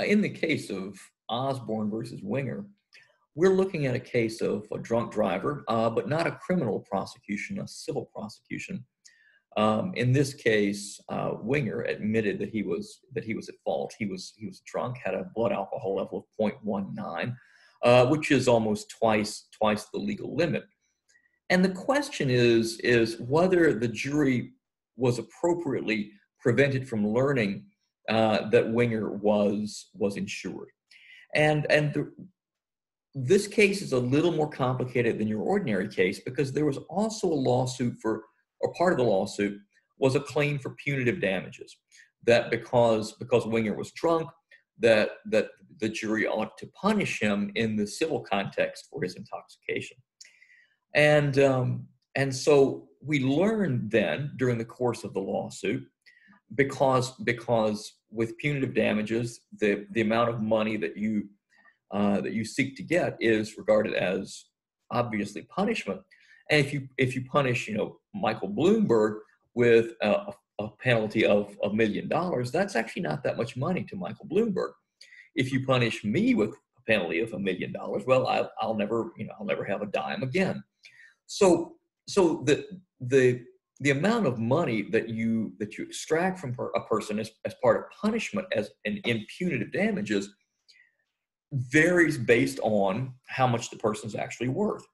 Uh, in the case of Osborne versus Wenger, we're looking at a case of a drunk driver, uh, but not a criminal prosecution, a civil prosecution. Um, in this case, uh, Wenger admitted that he was that he was at fault. He was he was drunk, had a blood alcohol level of 0.19, uh, which is almost twice twice the legal limit. And the question is is whether the jury was appropriately prevented from learning uh, that Wenger was was insured. And and the, this case is a little more complicated than your ordinary case because there was also a lawsuit for, or part of the lawsuit was a claim for punitive damages. That because because Wenger was drunk, that that the jury ought to punish him in the civil context for his intoxication. And um, and so we learned then during the course of the lawsuit because because with punitive damages, the the amount of money that you uh, that you seek to get is regarded as obviously punishment. And if you if you punish, you know, Michael Bloomberg with a, a penalty of a million dollars, that's actually not that much money to Michael Bloomberg. If you punish me with a penalty of a million dollars, well, I, I'll never, you know, I'll never have a dime again. So, so the the the amount of money that you that you extract from a person as, as part of punishment as an impunitive damages varies based on how much the person is actually worth.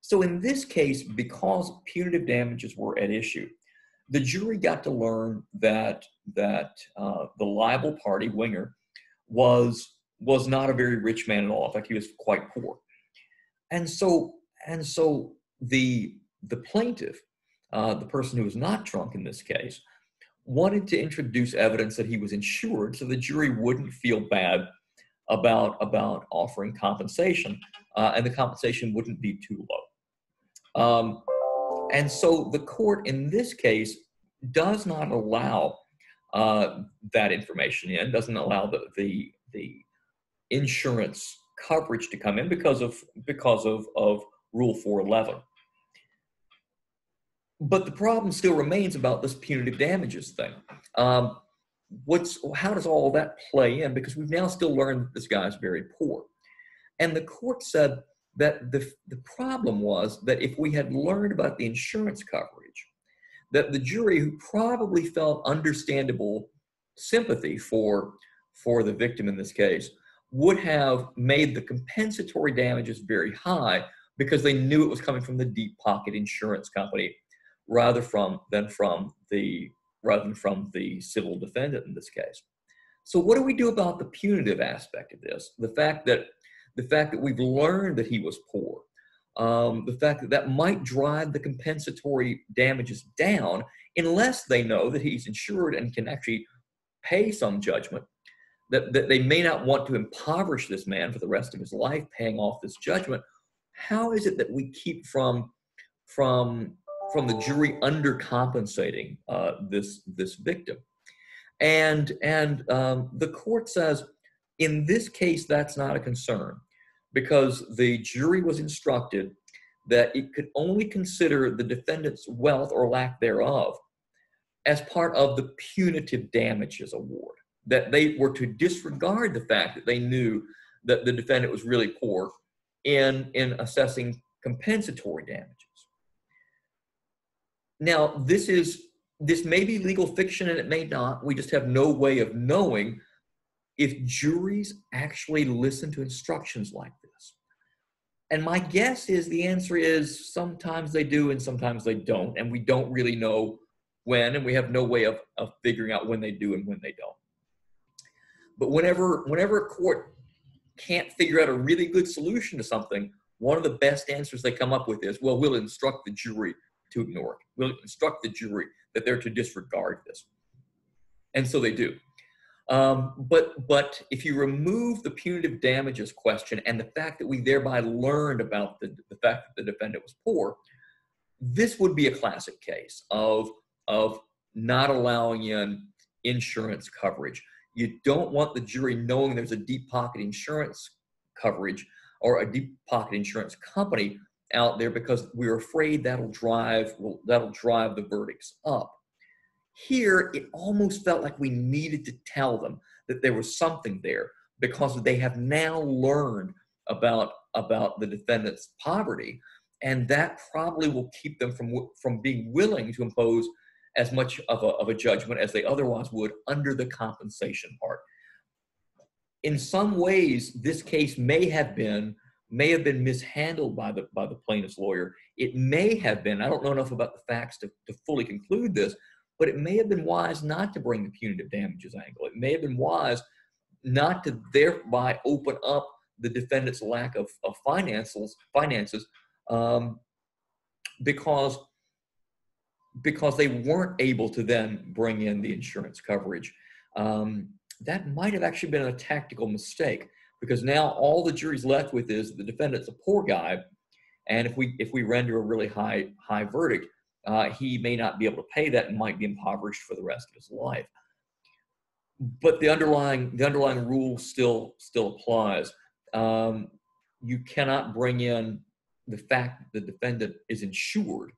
So in this case, because punitive damages were at issue, the jury got to learn that that uh, the liable party, Wenger, was was not a very rich man at all. In fact, he was quite poor. And so and so the the plaintiff, uh, the person who was not drunk in this case, wanted to introduce evidence that he was insured so the jury wouldn't feel bad about about offering compensation, uh, and the compensation wouldn't be too low. Um, and so the court in this case does not allow uh, that information in, doesn't allow the, the the insurance coverage to come in because of because of of Rule 411. But the problem still remains about this punitive damages thing. Um, what's how does all that play in? Because we've now still learned that this guy's very poor. And the court said that the, the problem was that if we had learned about the insurance coverage, that the jury, who probably felt understandable sympathy for, for the victim in this case, would have made the compensatory damages very high because they knew it was coming from the deep pocket insurance company rather from than from the rather than from the civil defendant in this case. So what do we do about the punitive aspect of this? The fact that the fact that we've learned that he was poor, um, the fact that that might drive the compensatory damages down unless they know that he's insured and can actually pay some judgment. That, that they may not want to impoverish this man for the rest of his life paying off this judgment. How is it that we keep from from from the jury undercompensating uh, this this victim, and and um, the court says in this case that's not a concern because the jury was instructed that it could only consider the defendant's wealth or lack thereof as part of the punitive damages award. That they were to disregard the fact that they knew that the defendant was really poor in, in assessing compensatory damages. Now, this is this may be legal fiction and it may not. We just have no way of knowing if juries actually listen to instructions like this. And my guess is the answer is sometimes they do and sometimes they don't. And we don't really know when, and we have no way of, of figuring out when they do and when they don't. But whenever whenever a court can't figure out a really good solution to something, one of the best answers they come up with is, well, we'll instruct the jury to ignore it. We'll instruct the jury that they're to disregard this. And so they do. Um, but but if you remove the punitive damages question and the fact that we thereby learned about the, the fact that the defendant was poor, this would be a classic case of of not allowing in insurance coverage. You don't want the jury knowing there's a deep pocket insurance coverage or a deep pocket insurance company out there because we're afraid that'll drive that'll drive the verdicts up. Here, it almost felt like we needed to tell them that there was something there because they have now learned about about the defendant's poverty and that probably will keep them from from being willing to impose as much of a, of a judgment as they otherwise would under the compensation part in some ways this case may have been may have been mishandled by the by the plaintiff's lawyer. It may have been i don't know enough about the facts to, to fully conclude this but it may have been wise not to bring the punitive damages angle. It may have been wise not to thereby open up the defendant's lack of, of finances finances um, because because they weren't able to then bring in the insurance coverage. Um, that might have actually been a tactical mistake because now all the jury's left with is the defendant's a poor guy, and if we if we render a really high high verdict, uh, he may not be able to pay that and might be impoverished for the rest of his life. But the underlying the underlying rule still still applies. Um, you cannot bring in the fact that the defendant is insured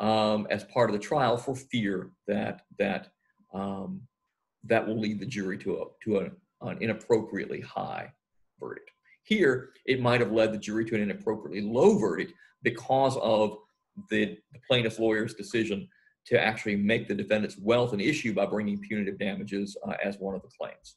um, as part of the trial for fear that that um, that will lead the jury to a to a, an inappropriately high verdict. Here, it might have led the jury to an inappropriately low verdict because of the, the plaintiff's lawyer's decision to actually make the defendant's wealth an issue by bringing punitive damages uh, as one of the claims.